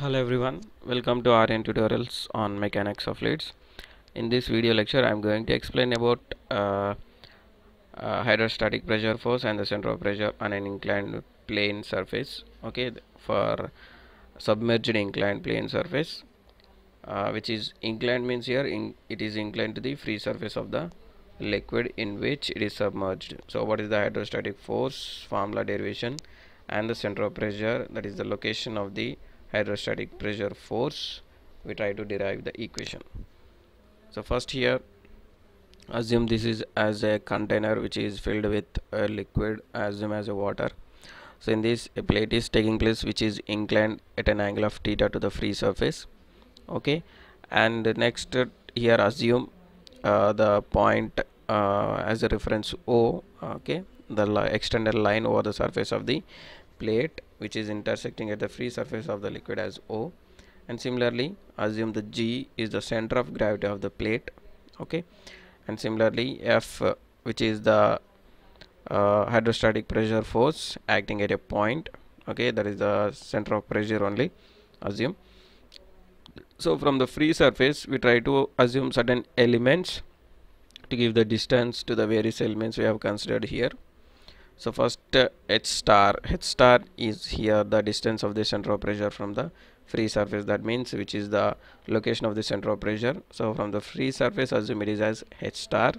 Hello everyone, welcome to RN tutorials on mechanics of fluids. In this video lecture, I am going to explain about uh, uh, hydrostatic pressure force and the center of pressure on an inclined plane surface. Okay, for submerged inclined plane surface, uh, which is inclined means here in, it is inclined to the free surface of the liquid in which it is submerged. So, what is the hydrostatic force formula derivation and the center of pressure that is the location of the hydrostatic pressure force we try to derive the equation. So first here assume this is as a container which is filled with a liquid assume as a water. So in this a plate is taking place which is inclined at an angle of theta to the free surface okay? And next uh, here assume uh, the point uh, as a reference O okay? The li extended line over the surface of the plate which is intersecting at the free surface of the liquid as O. And similarly assume the G is the center of gravity of the plate okay? And similarly F uh, which is the uh, hydrostatic pressure force acting at a point okay? That is the center of pressure only assume. So from the free surface we try to assume certain elements to give the distance to the various elements we have considered here so first uh, h star. H star is here the distance of the center of pressure from the free surface. That means which is the location of the center of pressure. So from the free surface assume it is as h star.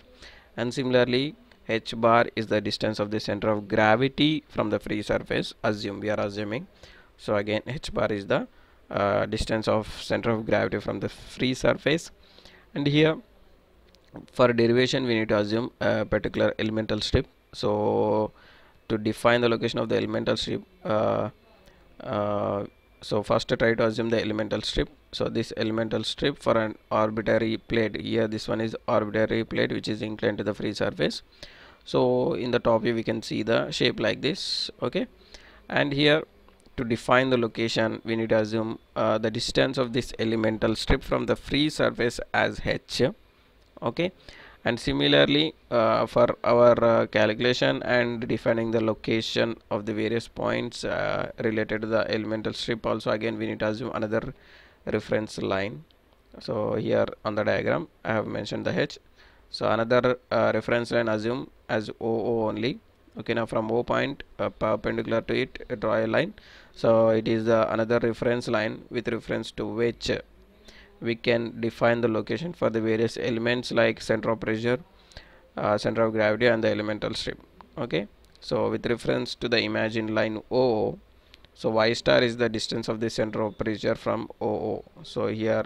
And similarly h bar is the distance of the center of gravity from the free surface assume we are assuming. So again h bar is the uh, distance of center of gravity from the free surface. And here for derivation we need to assume a particular elemental strip. So to define the location of the elemental strip uh, uh, so first try to assume the elemental strip. So this elemental strip for an arbitrary plate here this one is arbitrary plate which is inclined to the free surface. So in the top view we can see the shape like this okay? And here to define the location we need to assume uh, the distance of this elemental strip from the free surface as h okay and similarly uh, for our uh, calculation and defining the location of the various points uh, related to the elemental strip also again we need to assume another reference line. So here on the diagram I have mentioned the H. So another uh, reference line assume as OO only. Okay now from O point uh, perpendicular to it draw a line. So it is another reference line with reference to which we can define the location for the various elements like center of pressure uh, center of gravity and the elemental strip okay? So with reference to the imagined line O so y star is the distance of the center of pressure from OO so here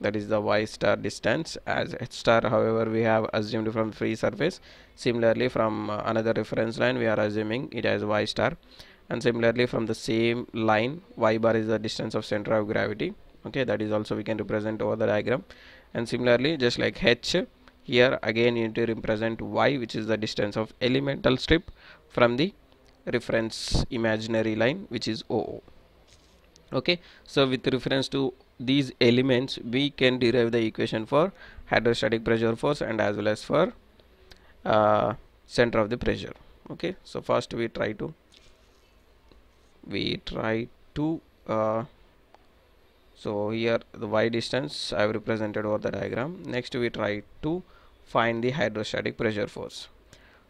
that is the y star distance as h star however we have assumed from free surface. Similarly from uh, another reference line we are assuming it as y star. And similarly from the same line y bar is the distance of center of gravity okay that is also we can represent over the diagram. And similarly just like h here again you need to represent y which is the distance of elemental strip from the reference imaginary line which is oo okay so with reference to these elements we can derive the equation for hydrostatic pressure force and as well as for uh, center of the pressure. Okay so first we try to we try to uh, so here the y distance I have represented over the diagram. Next we try to find the hydrostatic pressure force.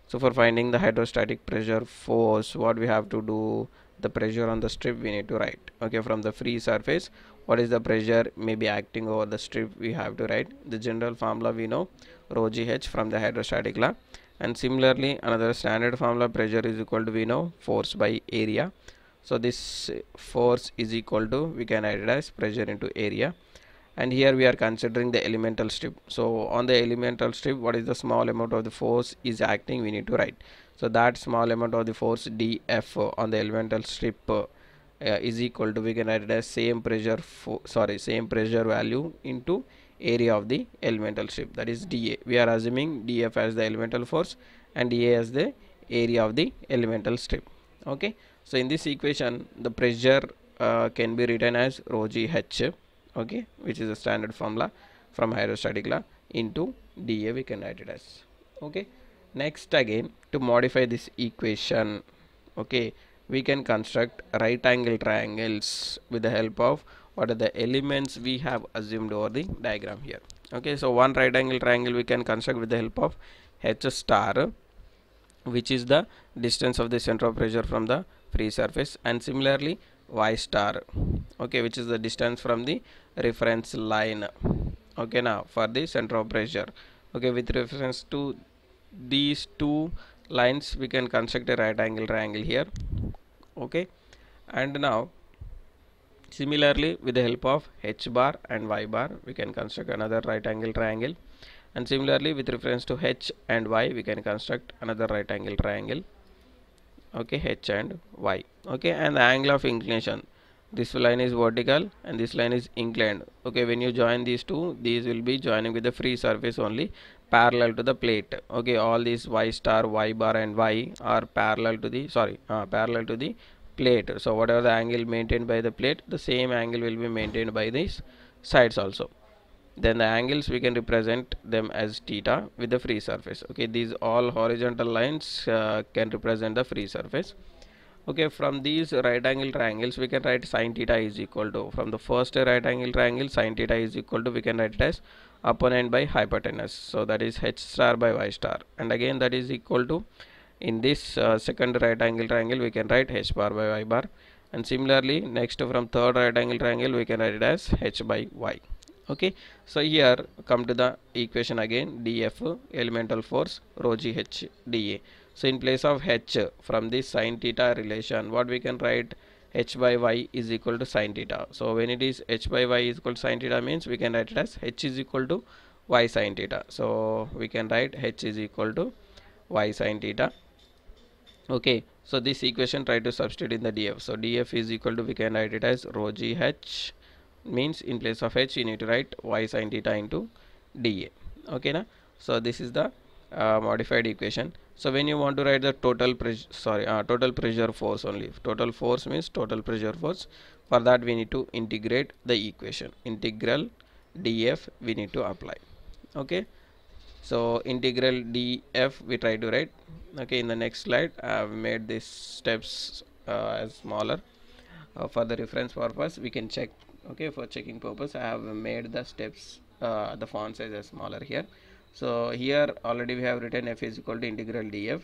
So for finding the hydrostatic pressure force what we have to do the pressure on the strip we need to write. Okay from the free surface what is the pressure maybe acting over the strip we have to write. The general formula we know rho gh from the hydrostatic law. And similarly another standard formula pressure is equal to we know force by area so this force is equal to we can write it as pressure into area. And here we are considering the elemental strip. So on the elemental strip what is the small amount of the force is acting we need to write. So that small amount of the force df on the elemental strip uh, is equal to we can write it as same pressure sorry same pressure value into area of the elemental strip. That is dA we are assuming df as the elemental force and dA as the area of the elemental strip okay? So in this equation the pressure uh, can be written as rho g h okay? Which is a standard formula from hydrostatic law into dA we can write it as okay? Next again to modify this equation okay? We can construct right angle triangles with the help of what are the elements we have assumed over the diagram here okay? So one right angle triangle we can construct with the help of h star which is the distance of the center of pressure from the free surface and similarly y star okay which is the distance from the reference line. Okay now for the center of pressure okay with reference to these two lines we can construct a right angle triangle here okay and now similarly with the help of h bar and y bar we can construct another right angle triangle and similarly with reference to h and y we can construct another right angle triangle. Okay h and y. Okay and the angle of inclination. This line is vertical and this line is inclined. Okay when you join these two these will be joining with the free surface only parallel to the plate. Okay all these y star y bar and y are parallel to the sorry uh, parallel to the plate. So whatever the angle maintained by the plate the same angle will be maintained by these sides also then the angles we can represent them as theta with the free surface. Okay these all horizontal lines uh, can represent the free surface. Okay from these right angle triangles we can write sine theta is equal to from the first right angle triangle sine theta is equal to we can write it as opponent by hypotenuse. So that is h star by y star. And again that is equal to in this uh, second right angle triangle we can write h bar by y bar. And similarly next from third right angle triangle we can write it as h by y okay? So here come to the equation again. Df elemental force rho g h dA so in place of h from this sine theta relation what we can write? h by y is equal to sine theta. So when it is h by y is equal to sine theta means we can write it as h is equal to y sine theta. So we can write h is equal to y sine theta. Okay? So this equation try to substitute in the df so df is equal to we can write it as rho g h means in place of h you need to write y sine theta into dA okay na? So this is the uh, modified equation. So when you want to write the total pressure sorry uh, total pressure force only. Total force means total pressure force. For that we need to integrate the equation. Integral df we need to apply. Okay? So integral df we try to write. Okay in the next slide i have made these steps uh, as smaller. Uh, for the reference purpose we can check okay for checking purpose I have made the steps uh, the font size is smaller here. So here already we have written f is equal to integral df.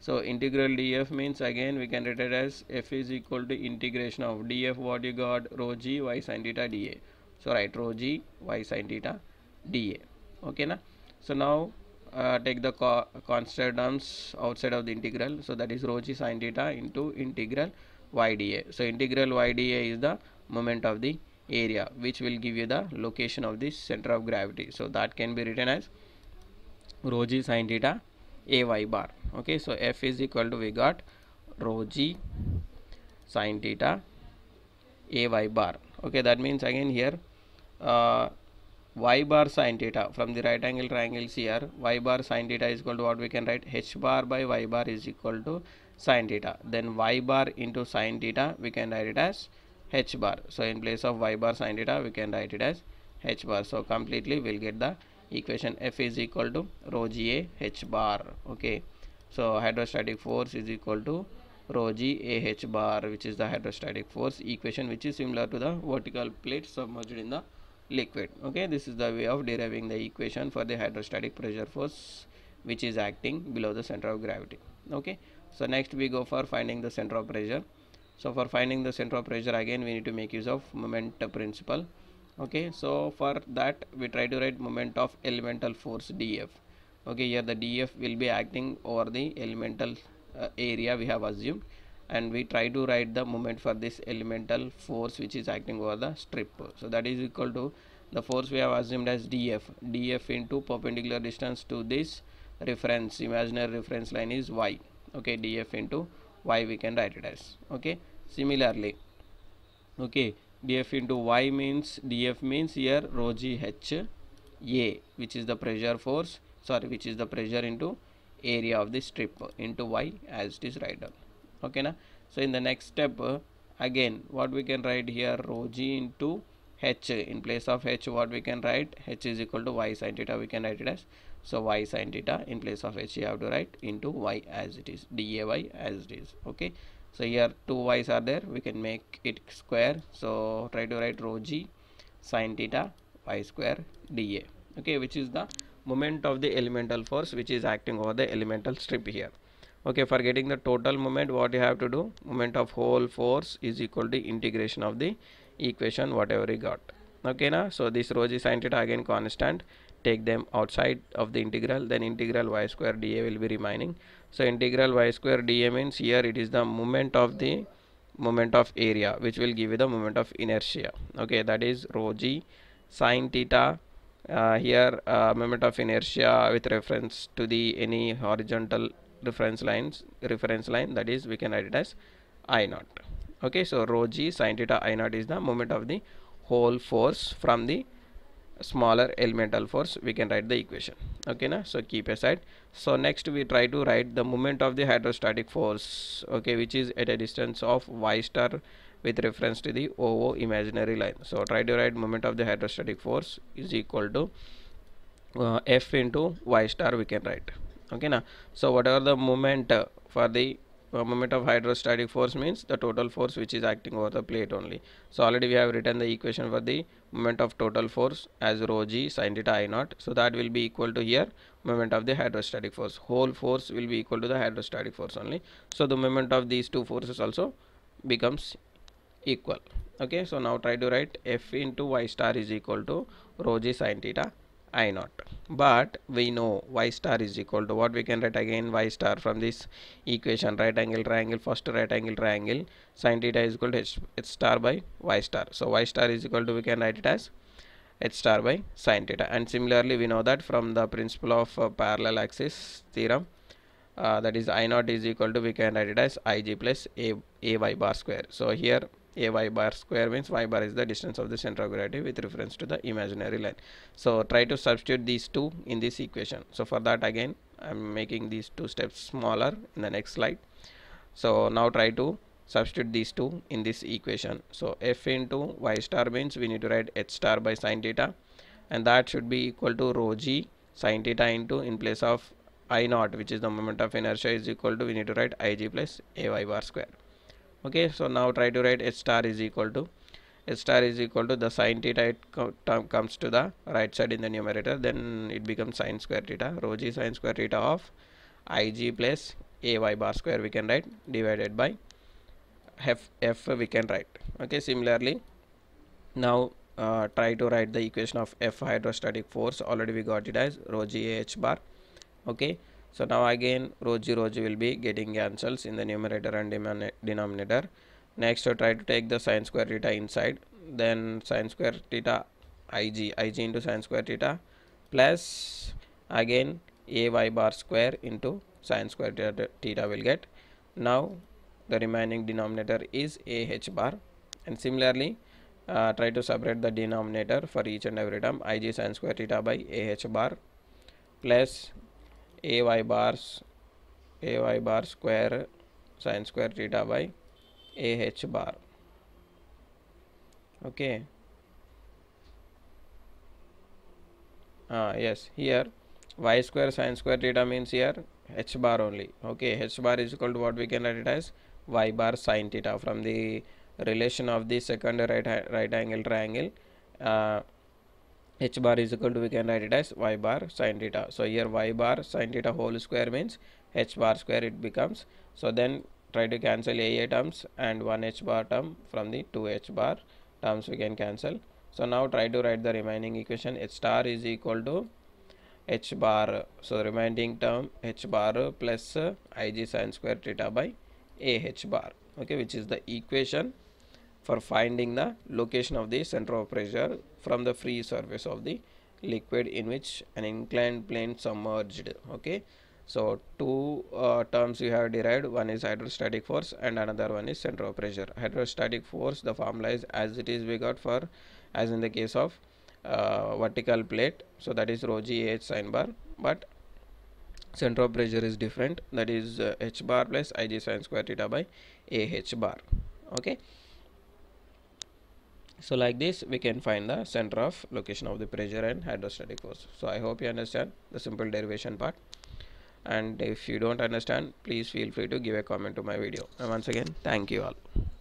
So integral df means again we can write it as f is equal to integration of df what you got? Rho g y sin theta dA so write rho g y sin theta dA okay na? So now uh, take the co constant terms outside of the integral. So that is rho g sin theta into integral y dA so integral y dA is the moment of the area which will give you the location of this center of gravity. So that can be written as rho g sine theta ay bar. Okay so f is equal to we got rho g sine theta ay bar. Okay that means again here uh, y bar sine theta from the right angle triangles here. Y bar sine theta is equal to what we can write? H bar by y bar is equal to sine theta. Then y bar into sine theta we can write it as h bar. So in place of y bar sine theta we can write it as h bar. So completely we'll get the equation f is equal to rho g a h bar. Okay. So hydrostatic force is equal to rho g a h bar which is the hydrostatic force equation which is similar to the vertical plate submerged in the liquid. Okay. This is the way of deriving the equation for the hydrostatic pressure force which is acting below the center of gravity. Okay. So next we go for finding the center of pressure so for finding the center of pressure again we need to make use of moment principle. Okay so for that we try to write moment of elemental force df. Okay here the df will be acting over the elemental uh, area we have assumed and we try to write the moment for this elemental force which is acting over the strip. So that is equal to the force we have assumed as df. df into perpendicular distance to this reference imaginary reference line is y. Okay df into y we can write it as. Okay similarly okay df into y means df means here rho g h a which is the pressure force sorry which is the pressure into area of the strip into y as it is written okay na? So in the next step again what we can write here rho g into h in place of h what we can write? H is equal to y sin theta we can write it as. So y sin theta in place of h you have to write into y as it is day as it is okay so here two y's are there. We can make it square. So try to write rho g sine theta y square dA okay which is the moment of the elemental force which is acting over the elemental strip here. Okay for getting the total moment what you have to do? Moment of whole force is equal to integration of the equation whatever we got. Okay now so this rho g sine theta again constant take them outside of the integral then integral y square dA will be remaining. So integral y square dA means here it is the moment of the moment of area which will give you the moment of inertia. Okay that is rho g sine theta uh, here uh, moment of inertia with reference to the any horizontal reference lines reference line that is we can write it as i naught. Okay so rho g sine theta i naught is the moment of the whole force from the smaller elemental force we can write the equation. Okay now so keep aside. So next we try to write the moment of the hydrostatic force okay which is at a distance of y star with reference to the OO imaginary line. So try to write moment of the hydrostatic force is equal to uh, F into y star we can write. Okay now so whatever the moment uh, for the uh, moment of hydrostatic force means the total force which is acting over the plate only. So already we have written the equation for the moment of total force as rho g sine theta i naught. So that will be equal to here moment of the hydrostatic force. Whole force will be equal to the hydrostatic force only. So the moment of these two forces also becomes equal. Okay so now try to write f into y star is equal to rho g sine theta i naught but we know y star is equal to what we can write again y star from this equation right angle triangle first right angle triangle. Sine theta is equal to h, star by y star. So y star is equal to we can write it as h star by sine theta. And similarly we know that from the principle of uh, parallel axis theorem uh, that is i naught is equal to we can write it as ig plus a bar square. So here a y bar square means y bar is the distance of the center of gravity with reference to the imaginary line. So try to substitute these two in this equation. So for that again i'm making these two steps smaller in the next slide. So now try to substitute these two in this equation. So f into y star means we need to write h star by sine theta and that should be equal to rho g sine theta into in place of i naught which is the moment of inertia is equal to we need to write ig plus ay bar square okay so now try to write h star is equal to h star is equal to the sine theta it comes to the right side in the numerator then it becomes sine square theta rho g sine square theta of ig plus ay bar square we can write divided by f f we can write. Okay similarly now uh, try to write the equation of f hydrostatic force already we got it as rho g h bar. Okay so now again rho g will be getting cancels in the numerator and denominator. Next to try to take the sine square theta inside. Then sine square theta ig ig into sine square theta plus again ay bar square into sine square theta, theta will get. Now the remaining denominator is ah bar. And similarly uh, try to separate the denominator for each and every term ig sine square theta by ah bar plus ay bars ay bar square sine square theta by ah bar. Okay. Uh, yes here. Y square sine square theta means here h bar only. Okay h bar is equal to what we can write it as? Y bar sine theta from the relation of the second right right angle triangle uh, h bar is equal to we can write it as y bar sine theta. So here y bar sine theta whole square means h bar square it becomes. So then try to cancel a terms and one h bar term from the 2 h bar terms we can cancel. So now try to write the remaining equation. H star is equal to h bar. So remaining term h bar plus ig sine square theta by a h bar. Okay which is the equation for finding the location of the center of pressure from the free surface of the liquid in which an inclined plane submerged okay? So two uh, terms we have derived. One is hydrostatic force and another one is center of pressure. Hydrostatic force the formula is as it is we got for as in the case of uh, vertical plate. So that is rho g h sine bar. But center of pressure is different. That is uh, h bar plus ig sine square theta by a h bar okay so like this we can find the center of location of the pressure and hydrostatic force. So i hope you understand the simple derivation part. And if you don't understand please feel free to give a comment to my video. And once again thank you all